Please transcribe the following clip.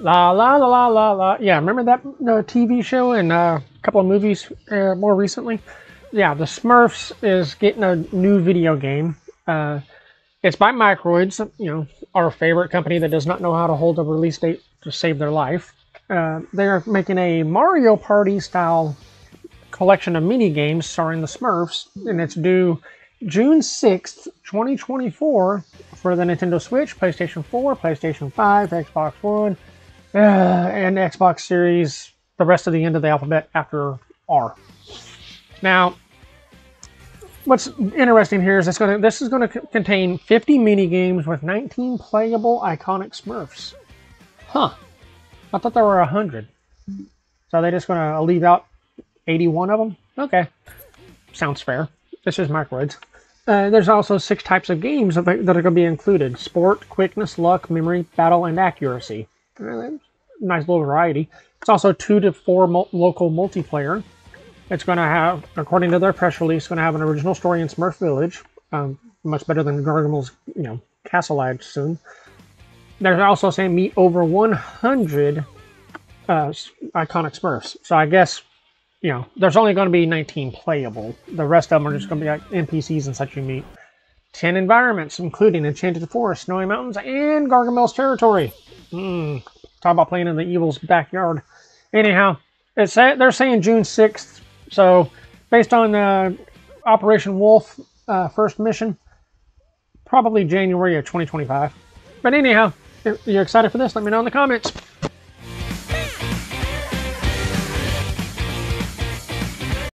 La la la la la la. Yeah, remember that uh, TV show and uh, a couple of movies uh, more recently? Yeah, the Smurfs is getting a new video game. Uh, it's by Microids, you know, our favorite company that does not know how to hold a release date to save their life. Uh, they're making a Mario Party style collection of mini games starring the Smurfs, and it's due June 6th, 2024 for the Nintendo Switch, PlayStation 4, PlayStation 5, Xbox One, uh, and Xbox Series, the rest of the end of the alphabet after R. Now, what's interesting here is it's to this is going to contain 50 mini games with 19 playable iconic Smurfs. Huh. I thought there were 100. So they're they just going to leave out 81 of them? Okay. Sounds fair. This is Microids. Uh, there's also six types of games that are going to be included. Sport, quickness, luck, memory, battle, and accuracy. Nice little variety. It's also two to four mo local multiplayer. It's going to have, according to their press release, going to have an original story in Smurf Village. Um, much better than Gargamel's, you know, Castle, I assume. They're also saying meet over 100 uh, iconic Smurfs. So I guess, you know, there's only going to be 19 playable. The rest of them are just going to be like NPCs and such you meet. 10 environments, including Enchanted Forest, Snowy Mountains, and Gargamel's territory. Hmm. Talk about playing in the evil's backyard. Anyhow, it's they're saying June 6th. So, based on uh, Operation Wolf uh, first mission, probably January of 2025. But anyhow, if you're excited for this, let me know in the comments.